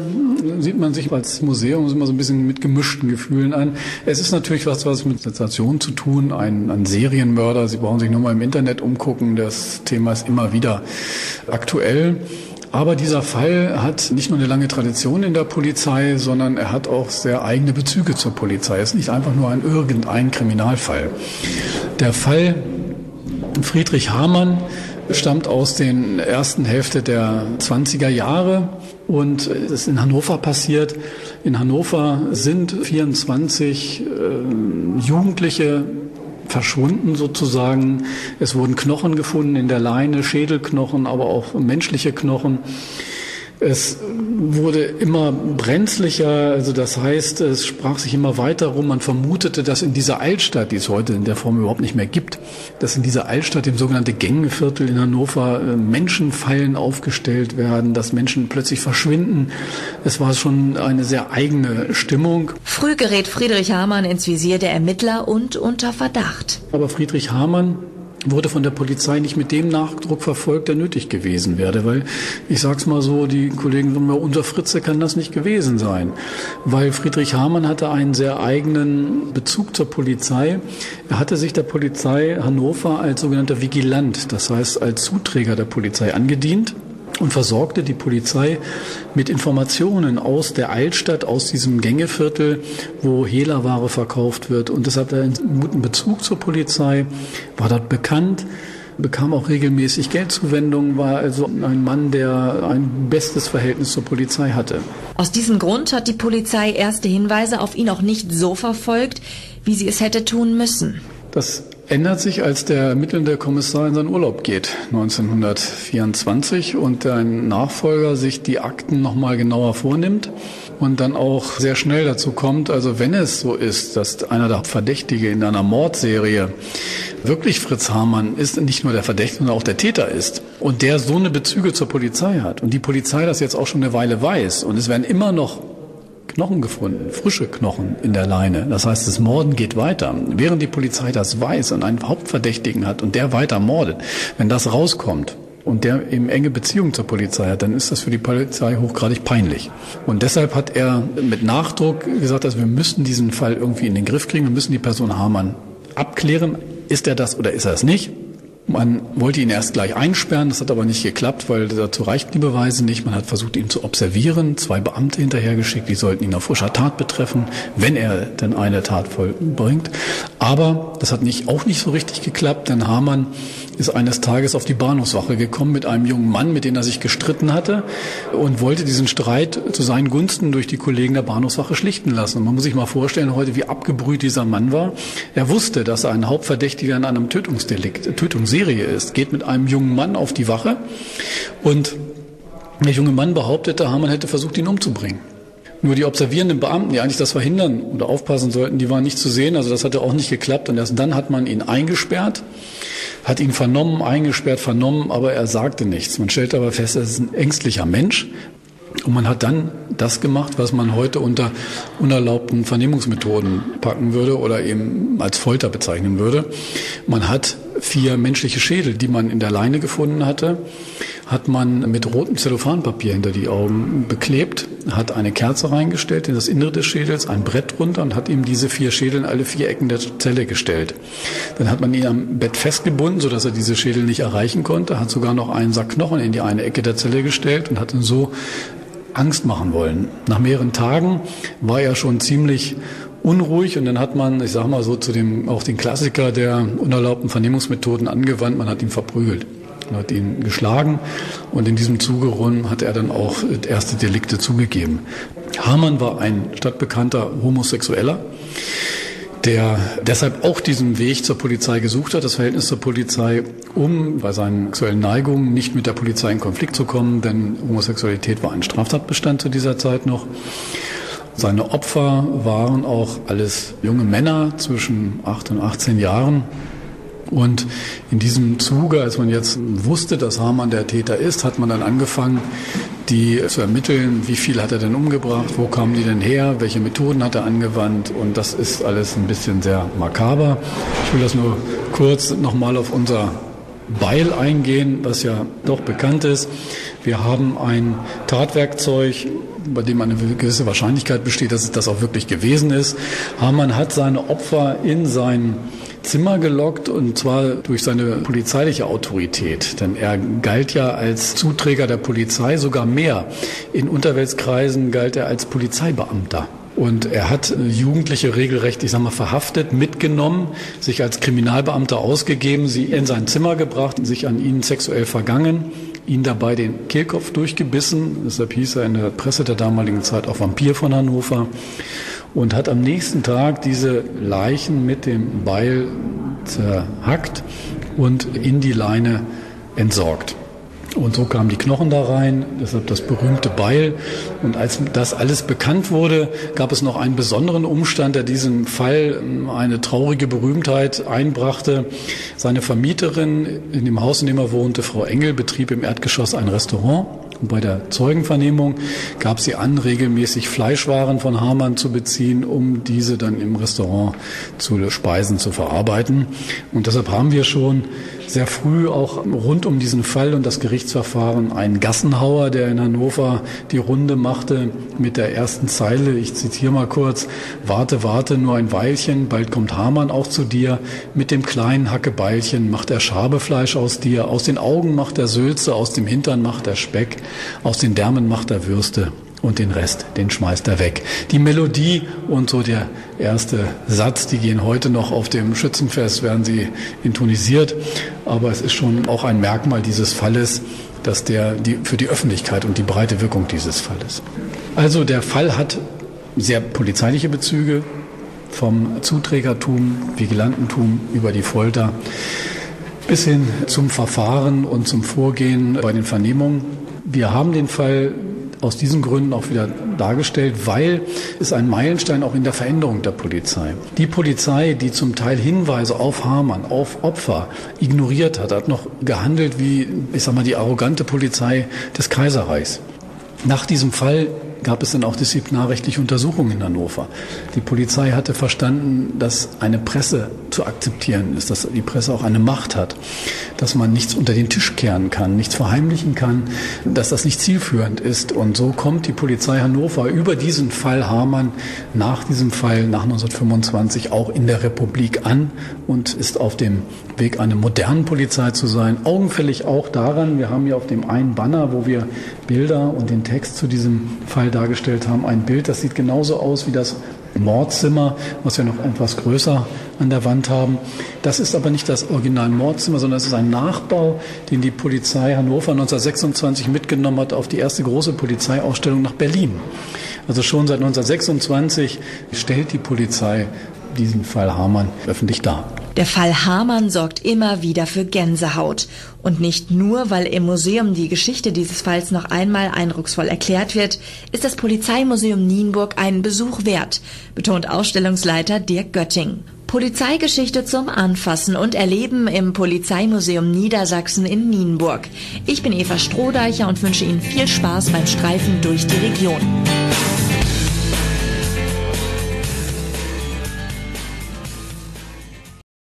sieht man sich als Museum immer so ein bisschen mit gemischten Gefühlen an. Es ist natürlich was, was mit Sensation zu tun, ein, ein Serienmörder. Sie brauchen sich nur mal im Internet umgucken. Das Thema ist immer wieder aktuell. Aber dieser Fall hat nicht nur eine lange Tradition in der Polizei, sondern er hat auch sehr eigene Bezüge zur Polizei. Es ist nicht einfach nur ein irgendein Kriminalfall. Der Fall Friedrich Hamann stammt aus den ersten Hälfte der 20er Jahre und ist in Hannover passiert. In Hannover sind 24 äh, Jugendliche verschwunden sozusagen. Es wurden Knochen gefunden in der Leine, Schädelknochen, aber auch menschliche Knochen. Es wurde immer brenzlicher, also das heißt, es sprach sich immer weiter rum. Man vermutete, dass in dieser Altstadt, die es heute in der Form überhaupt nicht mehr gibt, dass in dieser Altstadt, im sogenannten Gängeviertel in Hannover, äh, Menschenfallen aufgestellt werden, dass Menschen plötzlich verschwinden. Es war schon eine sehr eigene Stimmung. Früh gerät Friedrich Hamann ins Visier der Ermittler und unter Verdacht. Aber Friedrich Hamann wurde von der Polizei nicht mit dem Nachdruck verfolgt, der nötig gewesen wäre. Weil ich sag's mal so, die Kollegen sagen, unser Fritze kann das nicht gewesen sein. Weil Friedrich Hamann hatte einen sehr eigenen Bezug zur Polizei. Er hatte sich der Polizei Hannover als sogenannter Vigilant, das heißt als Zuträger der Polizei angedient und versorgte die Polizei mit Informationen aus der Altstadt, aus diesem Gängeviertel, wo Hehlerware verkauft wird. Und deshalb hat er einen guten Bezug zur Polizei, war dort bekannt, bekam auch regelmäßig Geldzuwendungen, war also ein Mann, der ein bestes Verhältnis zur Polizei hatte. Aus diesem Grund hat die Polizei erste Hinweise auf ihn auch nicht so verfolgt, wie sie es hätte tun müssen. Das ändert sich, als der ermittelnde Kommissar in seinen Urlaub geht, 1924, und ein Nachfolger sich die Akten nochmal genauer vornimmt und dann auch sehr schnell dazu kommt, also wenn es so ist, dass einer der Verdächtige in einer Mordserie wirklich Fritz Hamann ist, nicht nur der Verdächtige, sondern auch der Täter ist und der so eine Bezüge zur Polizei hat und die Polizei das jetzt auch schon eine Weile weiß und es werden immer noch Knochen gefunden, frische Knochen in der Leine. Das heißt, das Morden geht weiter. Während die Polizei das weiß und einen Hauptverdächtigen hat und der weiter mordet, wenn das rauskommt, und der eben enge Beziehung zur Polizei hat, dann ist das für die Polizei hochgradig peinlich. Und deshalb hat er mit Nachdruck gesagt, dass wir müssen diesen Fall irgendwie in den Griff kriegen, wir müssen die Person Hamann abklären, ist er das oder ist er es nicht? Man wollte ihn erst gleich einsperren, das hat aber nicht geklappt, weil dazu reichten die Beweise nicht. Man hat versucht, ihn zu observieren, zwei Beamte hinterhergeschickt, die sollten ihn auf frischer Tat betreffen, wenn er denn eine Tat vollbringt. Aber das hat nicht, auch nicht so richtig geklappt, denn Hamann ist eines Tages auf die Bahnhofswache gekommen mit einem jungen Mann, mit dem er sich gestritten hatte und wollte diesen Streit zu seinen Gunsten durch die Kollegen der Bahnhofswache schlichten lassen. Und man muss sich mal vorstellen heute, wie abgebrüht dieser Mann war. Er wusste, dass er ein Hauptverdächtiger in einem Tötungsdelikt, Tötungsserie ist, geht mit einem jungen Mann auf die Wache und der junge Mann behauptete, Hamann hätte versucht, ihn umzubringen. Nur die observierenden Beamten, die eigentlich das verhindern oder aufpassen sollten, die waren nicht zu sehen. Also das hatte auch nicht geklappt. Und erst dann hat man ihn eingesperrt hat ihn vernommen, eingesperrt, vernommen, aber er sagte nichts. Man stellt aber fest, er ist ein ängstlicher Mensch. Und man hat dann das gemacht, was man heute unter unerlaubten Vernehmungsmethoden packen würde oder eben als Folter bezeichnen würde. Man hat vier menschliche Schädel, die man in der Leine gefunden hatte, hat man mit rotem Zellophanpapier hinter die Augen beklebt, hat eine Kerze reingestellt in das Innere des Schädels, ein Brett drunter und hat ihm diese vier Schädel in alle vier Ecken der Zelle gestellt. Dann hat man ihn am Bett festgebunden, sodass er diese Schädel nicht erreichen konnte, hat sogar noch einen Sack Knochen in die eine Ecke der Zelle gestellt und hat ihn so Angst machen wollen. Nach mehreren Tagen war er schon ziemlich unruhig und dann hat man, ich sage mal so, zu dem auch den Klassiker der unerlaubten Vernehmungsmethoden angewandt, man hat ihn verprügelt hat ihn geschlagen und in diesem Zuge rum hat er dann auch erste Delikte zugegeben. Hamann war ein stadtbekannter Homosexueller, der deshalb auch diesen Weg zur Polizei gesucht hat, das Verhältnis zur Polizei, um bei seinen sexuellen Neigungen nicht mit der Polizei in Konflikt zu kommen, denn Homosexualität war ein Straftatbestand zu dieser Zeit noch. Seine Opfer waren auch alles junge Männer zwischen 8 und 18 Jahren. Und in diesem Zuge, als man jetzt wusste, dass Hamann der Täter ist, hat man dann angefangen, die zu ermitteln, wie viel hat er denn umgebracht, wo kamen die denn her, welche Methoden hat er angewandt. Und das ist alles ein bisschen sehr makaber. Ich will das nur kurz nochmal auf unser Beil eingehen, was ja doch bekannt ist. Wir haben ein Tatwerkzeug, bei dem eine gewisse Wahrscheinlichkeit besteht, dass es das auch wirklich gewesen ist. Hamann hat seine Opfer in sein Zimmer gelockt und zwar durch seine polizeiliche Autorität. Denn er galt ja als Zuträger der Polizei sogar mehr. In Unterweltskreisen galt er als Polizeibeamter. Und er hat Jugendliche regelrecht, ich sag mal, verhaftet, mitgenommen, sich als Kriminalbeamter ausgegeben, sie in sein Zimmer gebracht, sich an ihnen sexuell vergangen, ihn dabei den Kehlkopf durchgebissen. Deshalb hieß er in der Presse der damaligen Zeit auch Vampir von Hannover. Und hat am nächsten Tag diese Leichen mit dem Beil zerhackt und in die Leine entsorgt. Und so kamen die Knochen da rein, deshalb das berühmte Beil. Und als das alles bekannt wurde, gab es noch einen besonderen Umstand, der diesem Fall ähm, eine traurige Berühmtheit einbrachte. Seine Vermieterin in dem Haus, in dem er wohnte, Frau Engel, betrieb im Erdgeschoss ein Restaurant. Und bei der Zeugenvernehmung gab sie an, regelmäßig Fleischwaren von Hamann zu beziehen, um diese dann im Restaurant zu Speisen zu verarbeiten. Und deshalb haben wir schon sehr früh auch rund um diesen Fall und das Gerichtsverfahren einen Gassenhauer, der in Hannover die Runde machte mit der ersten Zeile. Ich zitiere mal kurz. Warte, warte, nur ein Weilchen, bald kommt Hamann auch zu dir. Mit dem kleinen Hackebeilchen macht er Schabefleisch aus dir. Aus den Augen macht er Sülze, aus dem Hintern macht er Speck, aus den Därmen macht er Würste und den Rest, den schmeißt er weg. Die Melodie und so der erste Satz, die gehen heute noch auf dem Schützenfest, werden sie intonisiert. Aber es ist schon auch ein Merkmal dieses Falles, dass der die, für die Öffentlichkeit und die breite Wirkung dieses Falles. Also der Fall hat sehr polizeiliche Bezüge vom Zuträgertum, Vigilantentum über die Folter bis hin zum Verfahren und zum Vorgehen bei den Vernehmungen. Wir haben den Fall aus diesen Gründen auch wieder dargestellt, weil es ein Meilenstein auch in der Veränderung der Polizei. Die Polizei, die zum Teil Hinweise auf Hamann, auf Opfer ignoriert hat, hat noch gehandelt wie, ich sag mal, die arrogante Polizei des Kaiserreichs. Nach diesem Fall gab es dann auch disziplinarrechtliche Untersuchungen in Hannover. Die Polizei hatte verstanden, dass eine Presse zu akzeptieren ist, dass die Presse auch eine Macht hat, dass man nichts unter den Tisch kehren kann, nichts verheimlichen kann, dass das nicht zielführend ist. Und so kommt die Polizei Hannover über diesen Fall Hamann nach diesem Fall nach 1925 auch in der Republik an und ist auf dem Weg, eine moderne Polizei zu sein. Augenfällig auch daran, wir haben hier auf dem einen Banner, wo wir Bilder und den Text zu diesem Fall dargestellt haben, ein Bild, das sieht genauso aus wie das Mordzimmer, was wir noch etwas größer an der Wand haben. Das ist aber nicht das Original Mordzimmer, sondern es ist ein Nachbau, den die Polizei Hannover 1926 mitgenommen hat auf die erste große Polizeiausstellung nach Berlin. Also schon seit 1926 stellt die Polizei diesen Fall Hamann öffentlich dar. Der Fall Hamann sorgt immer wieder für Gänsehaut. Und nicht nur, weil im Museum die Geschichte dieses Falls noch einmal eindrucksvoll erklärt wird, ist das Polizeimuseum Nienburg einen Besuch wert, betont Ausstellungsleiter Dirk Götting. Polizeigeschichte zum Anfassen und Erleben im Polizeimuseum Niedersachsen in Nienburg. Ich bin Eva Strohdeicher und wünsche Ihnen viel Spaß beim Streifen durch die Region.